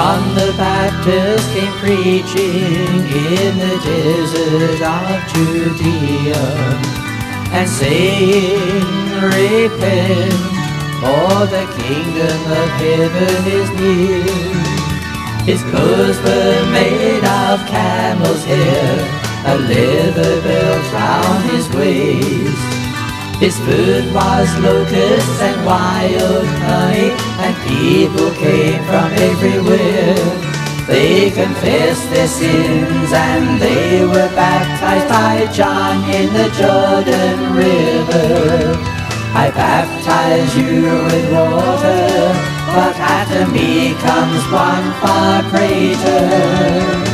John the Baptist came preaching in the desert of Judea and saying, Repent, for the kingdom of heaven is near. His clothes were made of camel's hair, a leather belt round his waist. His food was locusts and wild honey, and people came from everywhere. They confessed their sins and they were baptized by John in the Jordan River. I baptize you with water, but after me comes one far greater.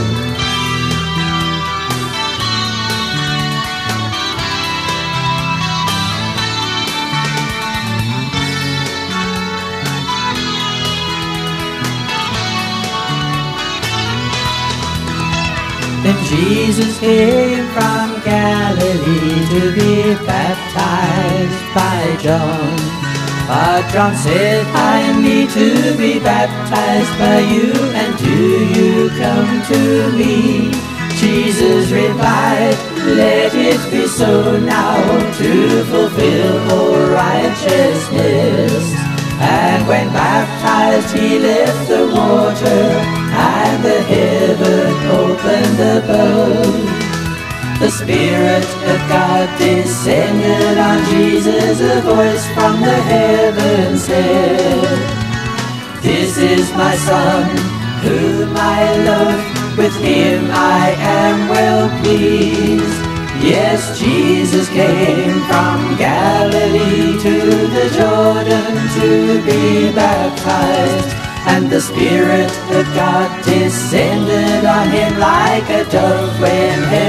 Then Jesus came from Galilee to be baptized by John. But John said, I need to be baptized by you, and do you come to me? Jesus replied, Let it be so now to fulfill all righteousness. And when baptized, he left the water The Spirit of God descended on Jesus, a voice from the heavens said, This is my Son, whom I love, with him I am well pleased. Yes, Jesus came from Galilee to the Jordan to be baptized and the Spirit of God descended on him like a dove when.